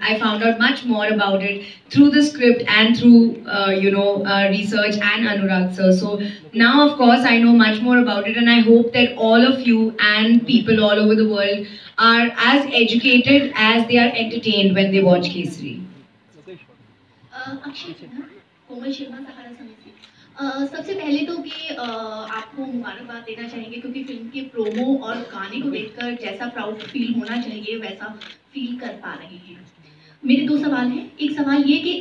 I found out much more about it through the script and through, uh, you know, uh, research and Anurag sir. So now, of course, I know much more about it, and I hope that all of you and people all over the world are as educated as they are entertained when they watch Kesari. Akshay Sinha Komal Sharma सहारा समिति अ, सबसे पहले तो कि अ, आपको मुबारकबाद देना चाहेंगे क्योंकि फिल्म के प्रोमो और गाने को देखकर जैसा प्राउड फील होना चाहिए वैसा फील कर पा रहे हैं मेरे दो सवाल हैं। एक सवाल ये कि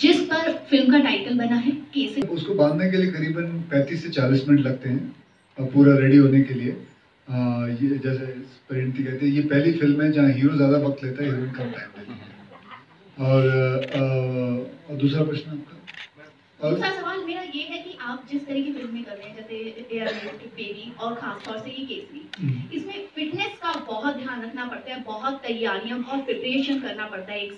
जिस पर फ़िल्म का टाइटल बना है कैसे? उसको बांधने के लिए करीबन 35 से 40 मिनट लगते हैं पूरा रेडी होने के लिए। आ, ये जैसे परिणति कहते हैं ये पहली फ़िल्म है जहाँ हीरो ज़्यादा वक्त लेता है हीरोइन कम टाइम लेती है। और, और दूसरा प्रश्न आपका? दूसरा सवाल मेरा ये है कि आप जिस तरह की फ़िल्में कर रहे हैं जैसे बेबी और खासतौर से ये केसरी इसमें फिटनेस का बहुत ध्यान रखना पड़ता है बहुत तैयारियाँ बहुत प्रिपरेशन करना पड़ता है एक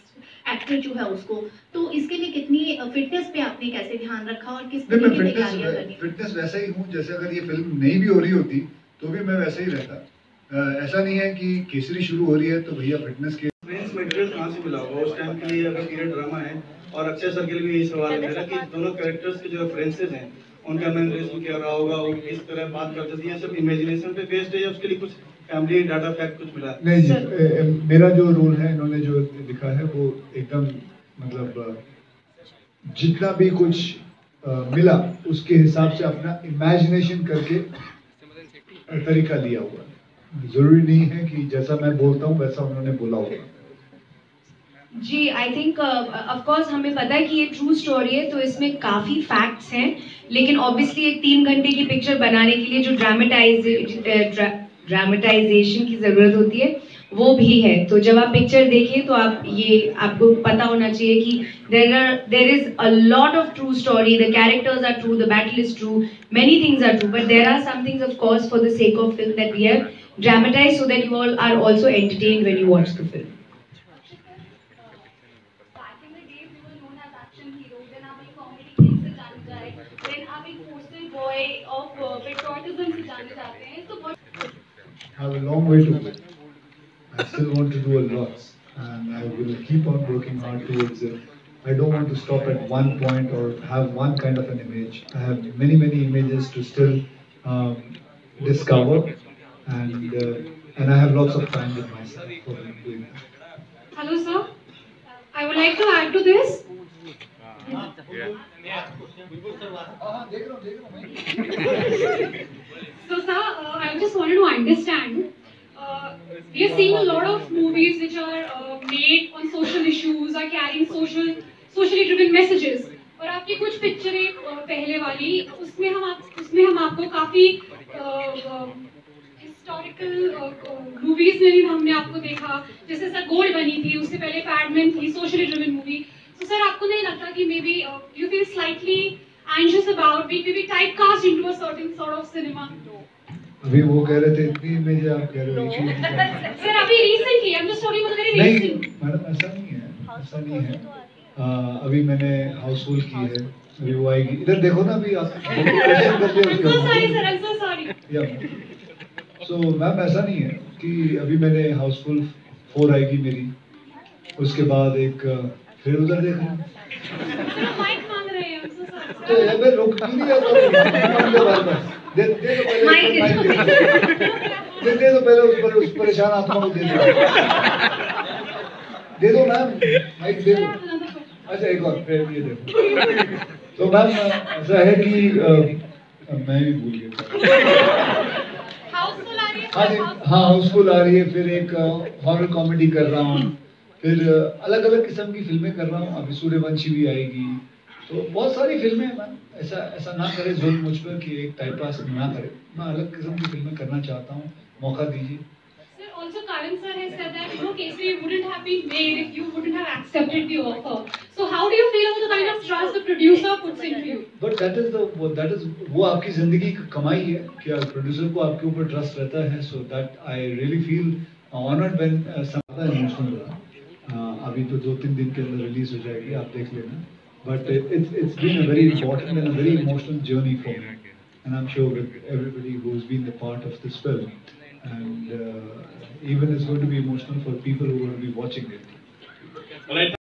एक्टर जो है उसको। तो इसके लिए कितनी फिटनेस पे आपने कैसे ध्यान रखा और किस तरह की तैयारियाँ करनी? फिटनेस वैसा ही हूँ जैसे अगर ये फ़िल्म नहीं भी हो रही होती तो भी मैं वैसा ही रहता। ऐसा नहीं है कि केसरी शुरू हो रही है तो भैया फिटनेस के मटेरियल कहाँ से मिला होगा? उस टाइम के लिए अगर पीरियड ड्रामा है और अक्षय सर के लिए भी यही सवाल है मेरा कि दोनों कैरेक्टर्स के जो रेफरेंसेस हैं उनका मैनरिज्म क्या रहा होगा वो किस तरह बात करते थे ये सब इमेजिनेशन पे बेस्ड है या उसके लिए कुछ फैमिली डाटा फैक्ट कुछ मिला? नहीं जी ए, ए, मेरा जो रोल है इन्होंने जो लिखा है वो एकदम मतलब जितना भी कुछ अ, मिला उसके हिसाब से अपना इमेजिनेशन करके तरीका लिया हुआ ज़रूरी नहीं है कि जैसा मैं बोलता हूँ वैसा उन्होंने बोला होगा। जी आई थिंक ऑफ़ कोर्स हमें पता है कि ये ट्रू स्टोरी है तो इसमें काफ़ी फैक्ट्स हैं, लेकिन ऑब्वियसली एक तीन घंटे की पिक्चर बनाने के लिए जो ड्रामेटाइज ड्रामेटाइजेशन की ज़रूरत होती है, वो भी है। तो जब आप पिक्चर देखें तो आप ये, आपको पता होना चाहिए कि there are there is a lot of true story the characters are true the battle is true many things are true but there are some things of course for the sake of film that we have dramatize so that you all are also entertain when you watch the film action hero, then आप एक comedy film से जाने जाए, then आप एक poster boy of uh, patriotism से जाने जाते हैं, so what have a long way to go. I still want to do a lot, and I will keep on working hard towards it. I don't want to stop at one point or have one kind of an image. I have many, many images to still um, discover, and uh, and I have lots of time with myself for doing that. Hello, sir. I would like to add to this. So, sir, uh, I just wanted to understand. Uh, we are seeing a lot of movies which are uh, made on social issues, are carrying social, socially driven messages. और आपकी कुछ पिक्चरें uh, पहले वाली उसमें हम आप उसमें हम आपको काफ़ी हिस्टोरिकल मूवीज़ में भी हमने आपको देखा जैसे सर गोल्ड बनी थी उससे पहले पैडमैन थी सोशली ड्रिवन मूवी तो सर आपको नहीं लगता कि maybe you feel slightly anxious about being maybe typecast into a certain sort of cinema. अभी वो कह रहे थे इतनी इमेज आप कह रहे हो sir अभी recently I'm just talking about the very नहीं recent. मैडम ऐसा नहीं है ऐसा नहीं है। आ, अभी मैंने हाउसफुल की है अभी वो आएगी। इधर देखो ना अभी आप हो उसके so sorry ऊपर। sir I'm या। सो मैम ऐसा नहीं है कि अभी मैंने हाउसफुल फोर आएगी मेरी। उसके बाद एक फिर उधर देखना sir mic मांग रहे हैं I'm so sorry तो हूँ? दे। दे दे दो पहले दे दे। दो पहले उस पर उस परेशान आत्मा को दे दो। दे दो मैम माइक दे दो। अच्छा एक और फिर ये देखो। तो मैम ऐसा है कि मैं भी भूल गया। है? हाँ हाउसफुल आ रही है। फिर एक हॉरर कॉमेडी कर रहा हूँ। फिर अलग अलग किस्म की फ़िल्में कर रहा हूँ। अभी सूर्यवंशी भी आएगी। तो बहुत सारी फ़िल्में ऐसा ऐसा ना करे जुल्म मुझ पर कि एक टाइप पास ना करे। मैं अलग किस्म की फ़िल्में करना चाहता हूँ मौका दीजिए। Also Karan sir has said that you know Kesari wouldn't have been made if you wouldn't have accepted the offer. So how do you feel about the kind of trust the producer puts into you? But that is the that is वो आपकी ज़िंदगी की कमाई है कि producer को आपके ऊपर ट्रस्ट रहता है। So that I really feel honoured when ज़्यादा इमोशनल रहा Uh, अभी तो दो तीन दिन के अंदर रिलीज़ हो जाएगी आप देख लेना। But it, it's, it's been a very important and a very emotional journey for me. And I'm sure with everybody who's been a part of this film. And uh, even it's going to be emotional for people who are going to be watching it.